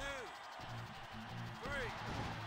two, three.